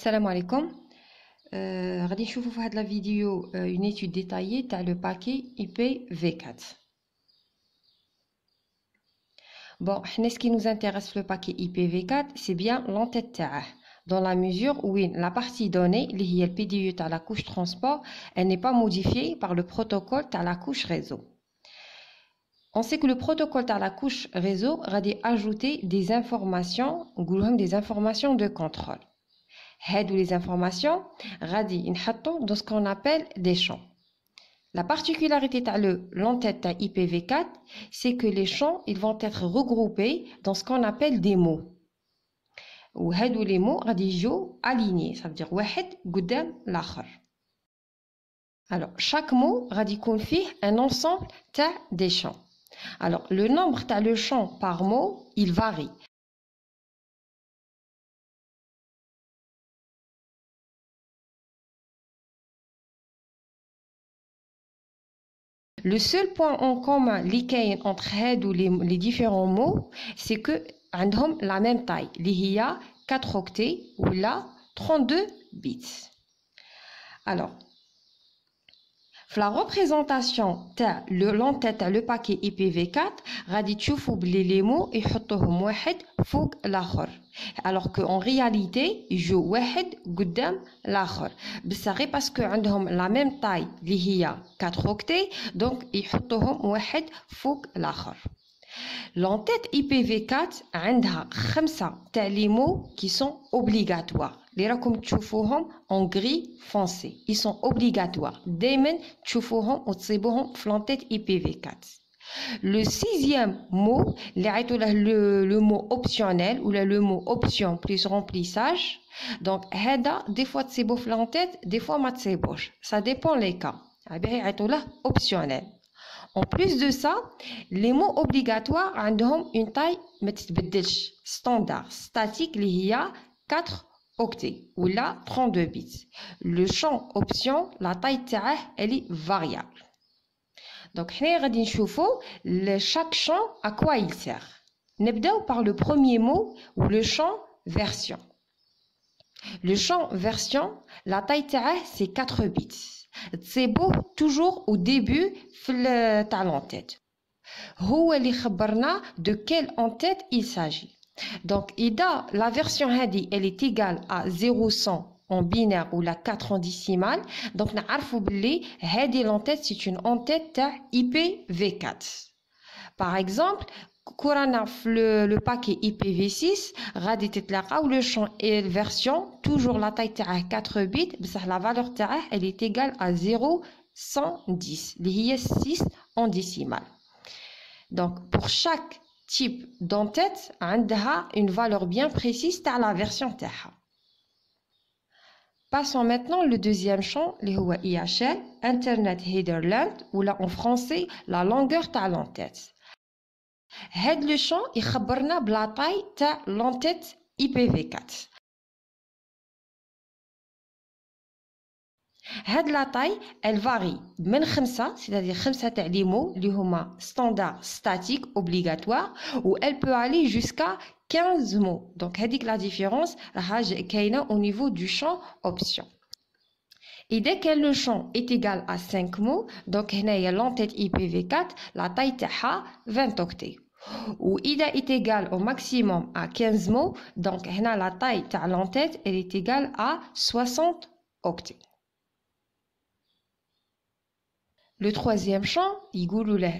Salam alaikum. Euh, غادي نشوفوا في هاد la vidéo euh, une étude détaillée تاع le paquet IPv4. Bon, ce qui nous intéresse le paquet IPv4, c'est bien l'entête تاعه. Dans la mesure où la partie donnée, اللي هي le PDU تاع la couche transport, elle n'est pas modifiée par le protocole تاع la couche réseau. On sait que le protocole à la couche réseau va ajouter des informations, des informations de contrôle. Had ou les informations, radi dans ce qu'on appelle des champs. La particularité de l'entête IPv4, c'est que les champs, ils vont être regroupés dans ce qu'on appelle des mots. Ou ou les mots radi alignés, ça veut dire wahed goudam l'akhar. Alors, chaque mot radi confie un ensemble ta des champs. Alors, le nombre ta le champ par mot, il varie. Le seul point en commun entre les, les différents mots, c'est que ont la même taille. Il y a 4 octets ou là 32 bits. Alors, la représentation de l'entête le paquet IPv4 غادي تشوفوا بلي لي مو يحطوهم واحد فوق الاخر alors qu'en réalité يجوا واحد قدام الاخر بصح غير باسكو عندهم لا ميم تاي اللي هي 4 octets دونك يحطوهم واحد فوق الاخر L'entête IPv4 عندها خمسة تاع لي مو qui sont obligatoires les راكم تشوفوهم en gris foncé ils sont obligatoires دائما تشوفوهم وتصيبوهم في l'entête IPv4 le sixième mot, le, le mot optionnel ou le mot option plus remplissage. Donc, Heda, des fois c'est beau en tête, des fois c'est boche. Ça dépend les cas. Ah ben, optionnel. En plus de ça, les mots obligatoires ont une taille standard, statique, il y a 4 octets ou là 32 bits. Le champ option, la taille elle est variable. Donc, le chaque champ à quoi il sert. Nebdao par le premier mot ou le champ version. Le champ version, la taille c'est 4 bits. C'est beau toujours au début de l'entête. هو اللي خبرنا de quelle entête il s'agit. Donc, IDA, la version هذه elle est égale à 0,100 en binaire ou la 4 en décimale. Donc, nous savons que l'entête, c'est une entête IPv4. Par exemple, Corona le, paquet IPv6, ou le champ et version, toujours la taille 4 bits, la valeur elle est égale à 0,110, l'IS 6 en décimale. Donc pour chaque type d'entête, elle a une valeur bien précise à la version terre. Passons maintenant le deuxième champ, les IHL, Internet Headerland, ou là en français, la longueur ta l'entête. Head le champ, il khabarna la taille ta l'entête IPv4. هاد لا طاي ال فاري من خمسة سيتادير خمسة تاع لي مو اللي هما ستاندار ستاتيك اوبليغاتوار و ال بو الي جوسكا 15 مو دونك هذيك لا ديفيرونس راها كاينه او نيفو دو شون اوبسيون Et dès que le champ est égal à 5 mots, donc l'entête IPv4, la taille taha 20 octets. Ou il est égal au maximum à 15 mots, donc la taille de l'entête elle est égale à 60 octets. Le troisième champ, il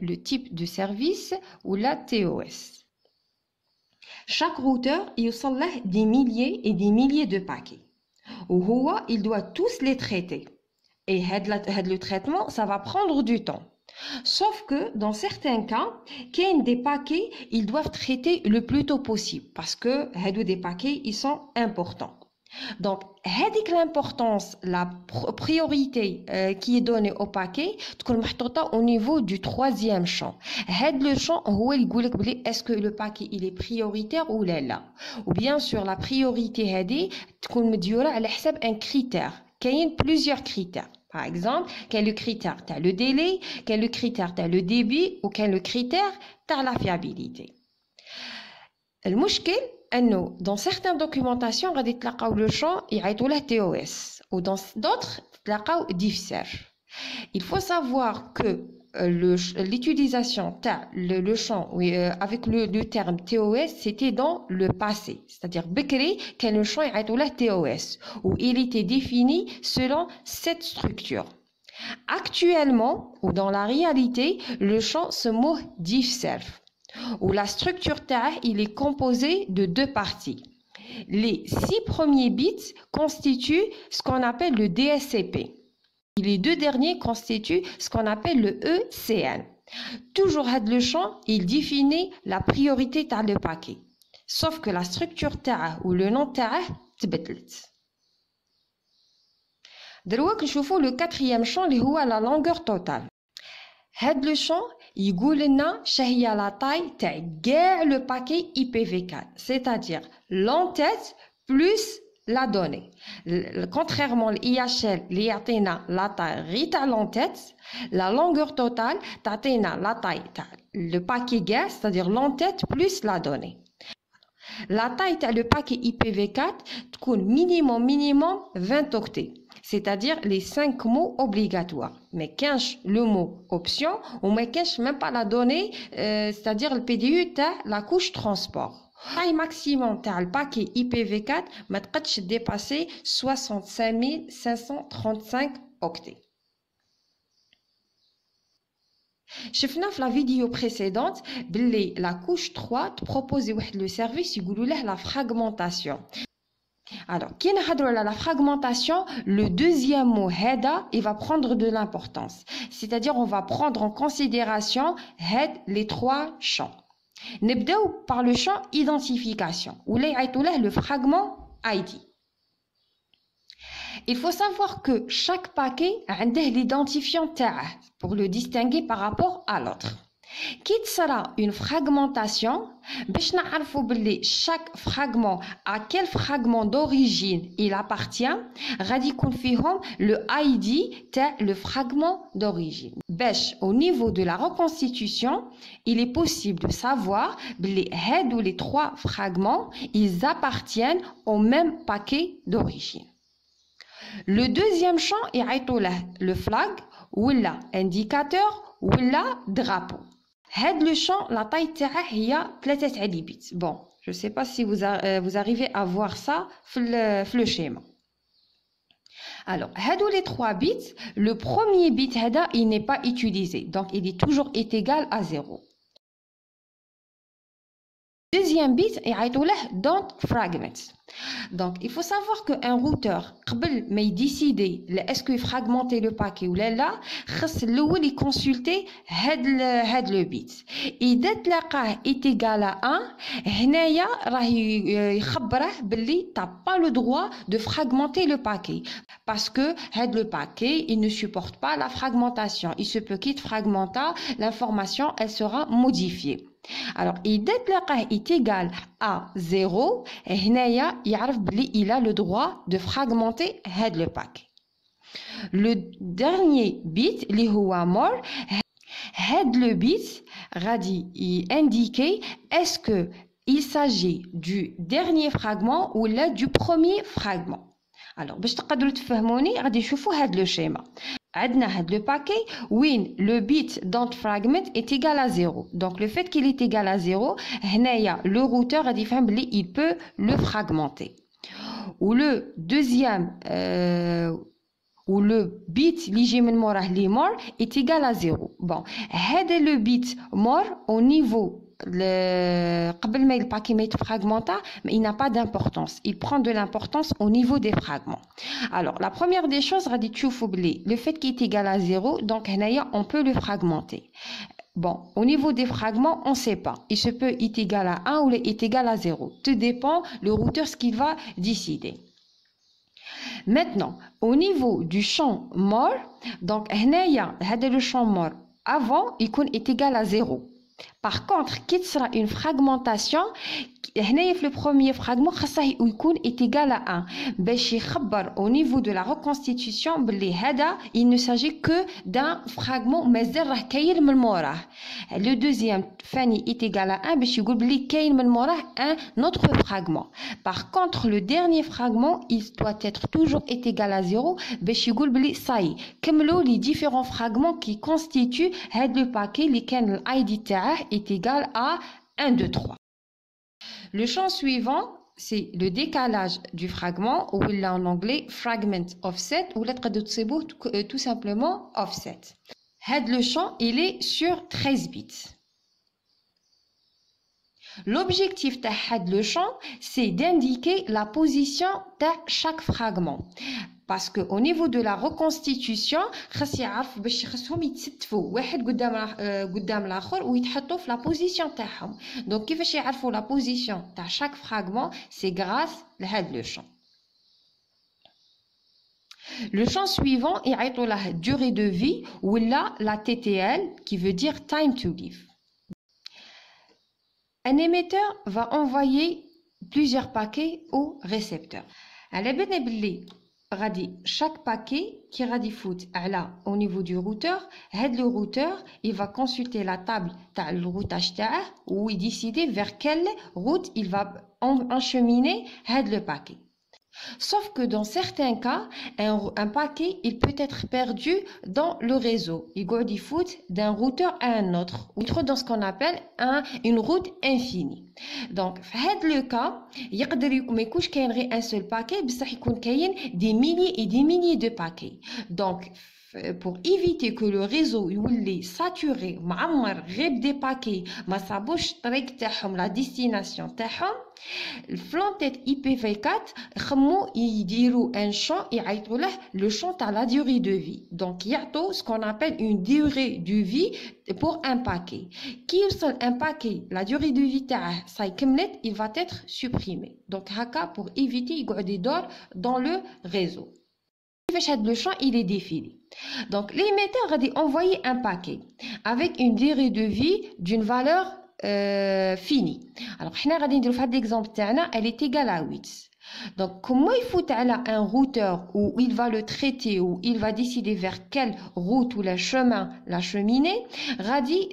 le type de service ou la TOS. Chaque routeur, a des milliers et des milliers de paquets. Ou il doit tous les traiter. Et le traitement, ça va prendre du temps. Sauf que dans certains cas, qu'il des paquets, ils doivent traiter le plus tôt possible parce que des paquets, ils sont importants. Donc, l'importance, la priorité euh, qui est donnée au paquet, au niveau du troisième champ. Le champ, est-ce que le paquet il est prioritaire ou là Ou bien sûr, la priorité, c'est un critère. Il y a plusieurs critères. Par exemple, quel est le critère? Tu le délai, quel est le critère? Tu le débit ou quel est le critère? Tu la fiabilité. Le dans certaines documentations, on a le champ le TOS ou dans d'autres, on diffserge. Il faut savoir que euh, l'utilisation le, le champ euh, avec le, terme TOS, c'était dans le passé. C'est-à-dire, Bekri, quel le champ est TOS, où il était défini selon cette structure. Actuellement, ou dans la réalité, le champ se mot diffserve où la structure TAH il est composé de deux parties. Les six premiers bits constituent ce qu'on appelle le DSCP. Les deux derniers constituent ce qu'on appelle le ECN. Toujours le champ, il définit la priorité de le paquet. Sauf que la structure TAH ou le nom TAH تبدلت. دروك نشوفوا le quatrième champ اللي هو la longueur totale. هاد le champ يقول لنا شهي لا تاي تاع كاع لو باكي اي بي في 4 c'est-à-dire l'entête plus la donnée contrairement l'IHL اللي يعطينا لا تاي غير تاع l'entête la longueur totale تعطينا لا تاي تاع le paquet كاع c'est-à-dire l'entête plus la donnée la taille تاع le paquet IPv4 تكون minimum minimum 20 octets c'est-à-dire les cinq mots obligatoires. Mais qu'est-ce le mot option ou mais qu'est-ce même pas la donnée, euh, c'est-à-dire le PDU, la couche transport. Taille maximum تاع le paquet IPv4 ما تقدش dépasser 65 535 octets. شفنا في la vidéo précédente la couche 3 propose le service يقولوا له la fragmentation alors, qui la fragmentation, le deuxième mot heda, il va prendre de l'importance. C'est-à-dire, on va prendre en considération head les trois champs. Nebdeu par le champ identification, ou le fragment ID. Il faut savoir que chaque paquet a l'identifiant pour le distinguer par rapport à l'autre. Quitte sera une fragmentation, chaque fragment à quel fragment d'origine il appartient, radicule le ID le fragment d'origine. au niveau de la reconstitution, il est possible de savoir les head ou les trois fragments, ils appartiennent au même paquet d'origine. Le deuxième champ est le flag ou l'indicateur ou la drapeau. Head le champ, la taille il y a 3 bits. Bon, je ne sais pas si vous, euh, vous arrivez à voir ça dans le schéma. Alors, les 3 bits, le premier bit il n'est pas utilisé. Donc, il est toujours égal à 0. Deuxième bit, il don't fragments. Donc, il faut savoir qu'un routeur, avant de décider est-ce qu'il fragmenter le paquet ou là, il faut consulter le bit. Et dès que est égal à 1, il va qu'il n'a pas le droit de fragmenter le paquet. Parce que le paquet il ne supporte pas la fragmentation. Il se peut qu'il fragmente, l'information elle sera modifiée. Alors, إذا est égal à 0, il a le droit de fragmenter le pack. Le dernier bit, اللي هو mort, le bit radi indiquer est-ce que il s'agit du dernier fragment ou là du premier fragment. Alors, باش تقدروا تفهموني غادي نشوفوا هذا le schéma le paquet. Win le bit dans fragment est égal à 0 donc le fait qu'il est égal à 0 le routeur a dit il peut le fragmenter. Ou le deuxième euh, ou le bit li mort est égal à 0 bon le bit mort au niveau le paquet mais il n'a pas d'importance il prend de l'importance au niveau des fragments alors la première des choses le fait qu'il est égal à 0 donc on peut le fragmenter Bon, au niveau des fragments, on ne sait pas. Il se peut être égal à 1 ou est égal à 0. Tout dépend le routeur ce qu'il va décider. Maintenant, au niveau du champ mort, donc le champ mort avant, il est égal à 0. Par contre, qui sera une fragmentation le premier fragment est égal à 1 au niveau de la reconstitution il ne s'agit que d'un fragment le deuxième Fanny est égal à 1 un autre fragment. Par contre le dernier fragment il doit être toujours égal à 0 ça y est les différents fragments qui constituent le paquet lequel l'id est égal à 1 2 3 le champ suivant, c'est le décalage du fragment, ou il en anglais fragment offset, ou lettre de euh, tout simplement offset. Le champ, il est sur 13 bits. L'objectif de le champ, c'est d'indiquer la position de chaque fragment Parce qu'au niveau de la reconstitution, خاص يعرف باش خاصهم يتستفوا واحد قدام قدام الاخر ويتحطوا في la position تاعهم donc كيفاش يعرفوا la position تاع chaque fragment c'est grâce لهذا le champ le champ suivant يعيطوا له durée de vie ولا la TTL qui veut dire time to live un émetteur va envoyer plusieurs paquets au récepteur على بالنا باللي chaque paquet qui radie foot au niveau du routeur le routeur il va consulter la table le routage où il décider vers quelle route il va encheminer le paquet Sauf que dans certains cas, un, paquet il peut être perdu dans le réseau. Il du foot d'un routeur à un autre, ou dans ce qu'on appelle une route infinie. Donc, dans le cas, il y a un seul paquet, il y a des milliers et des milliers de paquets pour éviter que le réseau soit saturé, des paquets, ma sabouche la destination le flantet IPv4 خمو يديروا un champ يعيطوا له le champ à la durée de vie donc يعطوا ce qu'on appelle une durée de vie pour un paquet qui يوصل un paquet la durée de vie تاعه il va être supprimé donc هكا pour éviter يقعد يدور dans le réseau le champ il est défini donc l'émetteur a envoyer un paquet avec une durée de vie d'une valeur euh, finie. Alors, l'exemple elle est égale à 8. Donc, comment il faut un routeur où il va le traiter, où il va décider vers quelle route ou le chemin la cheminée,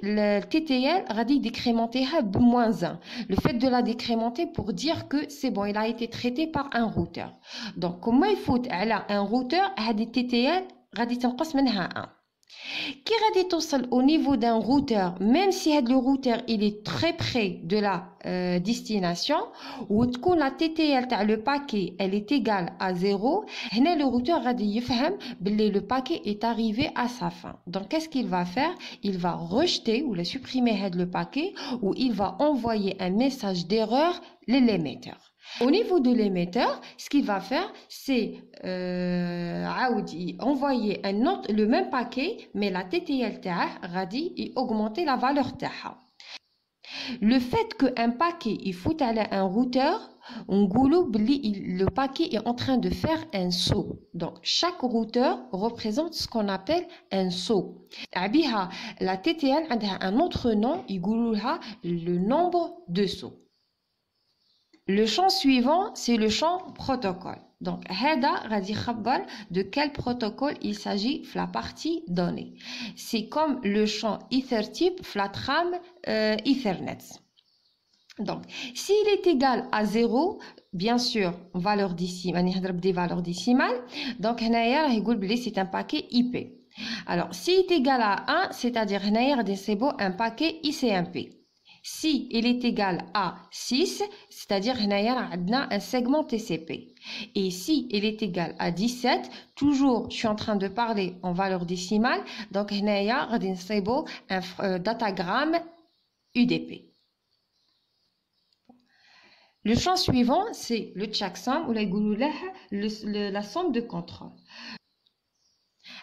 le TTL, radit décrémenter moins 1. Le fait de la décrémenter pour dire que c'est bon, il a été traité par un routeur. Donc, comment il faut un routeur, radit TTL, radit en 1. Qui radit au niveau d'un routeur, même si le routeur il est très près de la euh, destination, ou la TTL le paquet elle est égale à 0, le routeur radit le paquet est arrivé à sa fin. Donc qu'est-ce qu'il va faire? Il va rejeter ou le supprimer le paquet ou il va envoyer un message d'erreur l'émetteur. Au niveau de l'émetteur, ce qu'il va faire, c'est euh, envoyer un autre, le même paquet, mais la TTL radi et augmenter la valeur TAHA. Le fait qu'un paquet il faut aller un routeur, on le paquet est en train de faire un saut. Donc, chaque routeur représente ce qu'on appelle un saut. La TTL a un autre nom, il le nombre de sauts. Le champ suivant, c'est le champ protocole. Donc, Heda Radi de quel protocole il s'agit? La partie donnée. C'est comme le champ Ethertype, Flatram, euh, Ethernet. Donc, s'il est égal à 0, bien sûr, valeur décimale, des valeurs décimales, donc, c'est un paquet IP. Alors, s'il est égal à 1, c'est-à-dire, c'est un paquet ICMP. Si il est égal à 6, c'est-à-dire a un segment TCP. Et si il est égal à 17, toujours je suis en train de parler en valeur décimale, donc a un euh, datagramme UDP. Le champ suivant, c'est le checksum ou la somme de contrôle.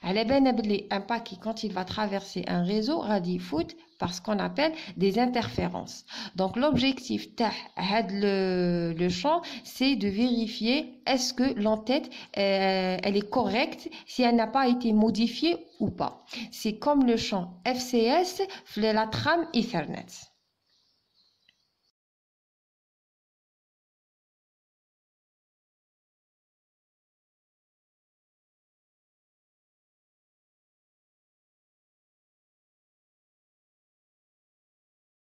Un paquet, quand il va traverser un réseau, radie foot par ce qu'on appelle des interférences. Donc l'objectif de le, champ, c'est de vérifier est-ce que l'entête euh, elle est correcte, si elle n'a pas été modifiée ou pas. C'est comme le champ FCS, la trame Ethernet.